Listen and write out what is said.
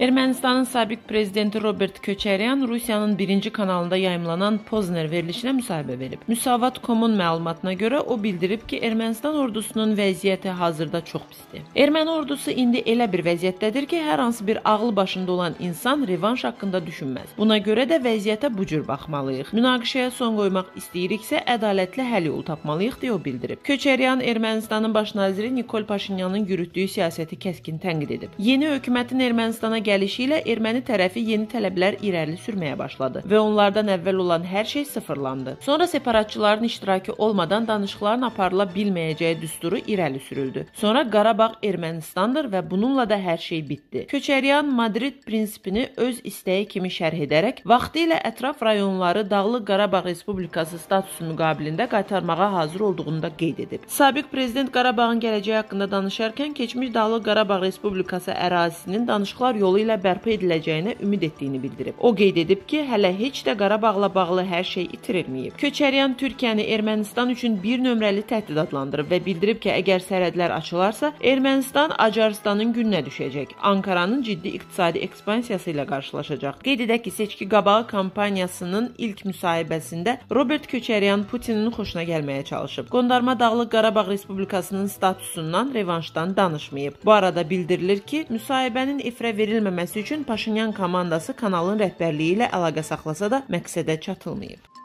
Ermənistanın sabiq prezidenti Robert Köçəryan Rusiyanın birinci kanalında yayımlanan Pozner verilişinə müsahibə verib. Müsavat.com-un məlumatına görə o bildirib ki, Ermənistan ordusunun vəziyyəti hazırda çox pisdir. Erməni ordusu indi elə bir vəziyyətdədir ki, hər hansı bir ağlı başında olan insan revanş haqqında düşünməz. Buna görə də vəziyyətə bu cür baxmalıyıq. Münaqişəyə son qoymaq istəyiriksə, ədalətli həll yolu tapmalıyıq deyə o bildirib. Köçəryan Ermənistanın baş naziri Nikol Paşinyanın yürütdüyü siyasəti kəskin tənqid edib. Yeni hökumətin Ermənistana gəlişi ilə erməni tərəfi yeni tələblər irəli sürməyə başladı və onlardan əvvəl olan hər şey sıfırlandı. Sonra separatçıların iştirakı olmadan danışıqların aparıla bilməyəcəyi düsturu irəli sürüldü. Sonra Qarabağ Ermənistandır və bununla da hər şey bitdi. Köçəryan Madrid prinsipini öz istəyi kimi şərh edərək vaxtilə ətraf rayonları Dağlıq Qarabağ Respublikası statusu müqabilində qaytarmağa hazır olduğunu da qeyd edib. Sabiq prezident Qarabağın gələcəyi haqqında danışarkən keçmiş Dağlıq Qarabağ Respublikası ərazisinin danışıqlar yolu yolu ilə bərpa ediləcəyinə ümid etdiyini bildirib. O qeyd edib ki, hələ heç də Qarabağla bağlı hər şey itirilməyib. Köçəryan Türkiyəni Ermənistan üçün bir nömrəli təhdid adlandırıb və bildirib ki, əgər sərhədlər açılarsa, Ermənistan Acarstanın gününə düşəcək. Ankaranın ciddi iqtisadi ekspansiyası ilə qarşılaşacaq. Qeyd edək ki, seçki qabağı kampaniyasının ilk müsahibəsində Robert Köçəryan Putinin xoşuna gəlməyə çalışıb. Qondarma Dağlıq Qarabağ Respublikasının statusundan, revanşdan danışmayıb. Bu arada bildirilir ki, müsahibənin efirə verilməməsi edilməməsi üçün Paşinyan komandası kanalın rəhbərliyi ilə əlaqə saxlasa da məqsədə çatılmayıb.